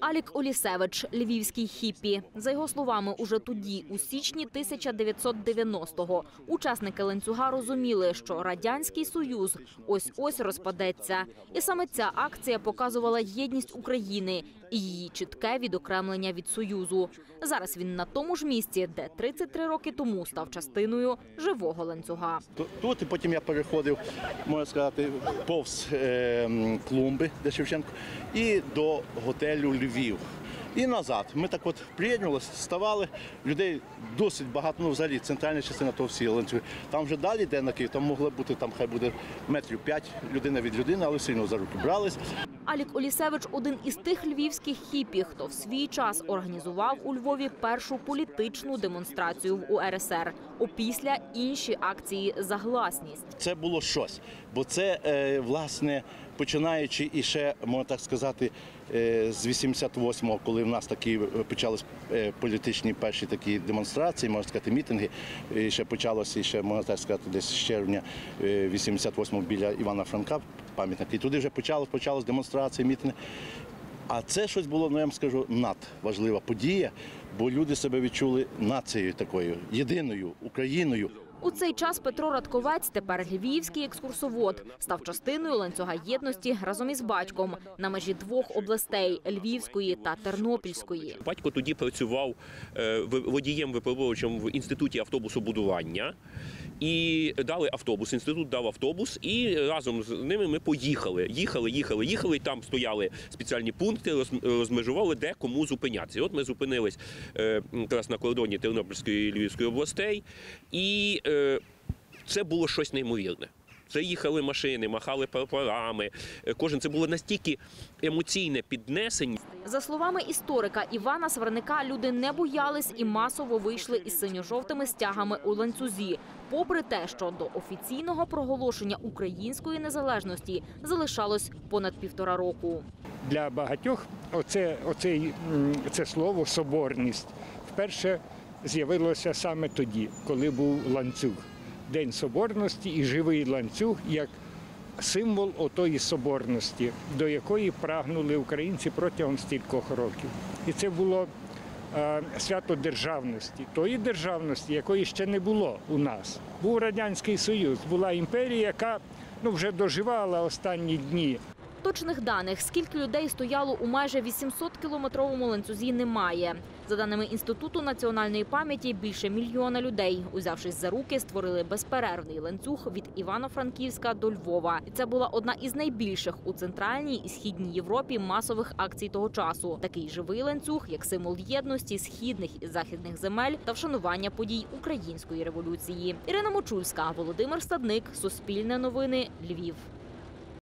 Алік Олісевич, львівський хіппі. За його словами, уже тоді, у січні 1990-го, учасники ланцюга розуміли, що радянський союз ось ось розпадеться. І саме ця акція показувала єдність України і її чітке відокремлення від союзу. Зараз він на тому ж місці, де 33 роки тому став частиною живого ланцюга. Тут і потім я переходив, можна сказати, повз е, клумби, де Шевченко, і до готелю Львів. І назад. Ми так от приєднувалися, ставали, людей досить багато, ну взагалі центральна частина того всі ланцюги. Там вже далі, де на Київ, там могло бути, там хай буде метрів п'ять людина від людини, але сильно за руки брались. Алік Олісевич один із тих львівських хіпі, хто в свій час організував у Львові першу політичну демонстрацію в УРСР. Опісля інші акції за гласність. Це було щось. Бо це, е, власне, починаючи і ще, можна так сказати, е, з 88-го, коли в нас такі е, почались е, політичні перші такі демонстрації, можна сказати, мітинги. І ще почалося, ще, можна так сказати, десь з червня е, 88-го біля Івана Франка пам'ятник. І туди вже почалось, почалось демонстрації, мітинги. А це щось було, ну я вам скажу, надважлива подія, бо люди себе відчули нацією такою, єдиною Україною. У цей час Петро Радковець, тепер львівський екскурсовод, став частиною ланцюга єдності разом із батьком на межі двох областей Львівської та Тернопільської. Батько тоді працював е, ви- водієм-випробувачем в інституті автобусобудування. І дали автобус. Інститут дав автобус, і разом з ними ми поїхали. Їхали, їхали, їхали. І там стояли спеціальні пункти, роз- розмежували, де кому зупинятися. От ми зупинились е, якраз на кордоні Тернопільської і Львівської областей, і е, це було щось неймовірне. Це їхали машини, махали прапорами. Е, Кожен це було настільки емоційне піднесення. За словами історика Івана Сварника, люди не боялись і масово вийшли із синьо-жовтими стягами у ланцюзі, попри те, що до офіційного проголошення української незалежності залишалось понад півтора року. для багатьох оце, оце, це слово соборність вперше з'явилося саме тоді, коли був ланцюг. День соборності і живий ланцюг як символ отої соборності, до якої прагнули українці протягом стількох років. І це було е, свято державності, тої державності, якої ще не було у нас. Був Радянський Союз, була імперія, яка ну, вже доживала останні дні. Точних даних, скільки людей стояло у майже 800-кілометровому ланцюзі, немає. За даними Інституту національної пам'яті, більше мільйона людей, узявшись за руки, створили безперервний ланцюг від Івано-Франківська до Львова. І це була одна із найбільших у центральній і східній Європі масових акцій того часу. Такий живий ланцюг, як символ єдності східних і західних земель та вшанування подій української революції. Ірина Мочульська, Володимир Стадник, Суспільне новини, Львів.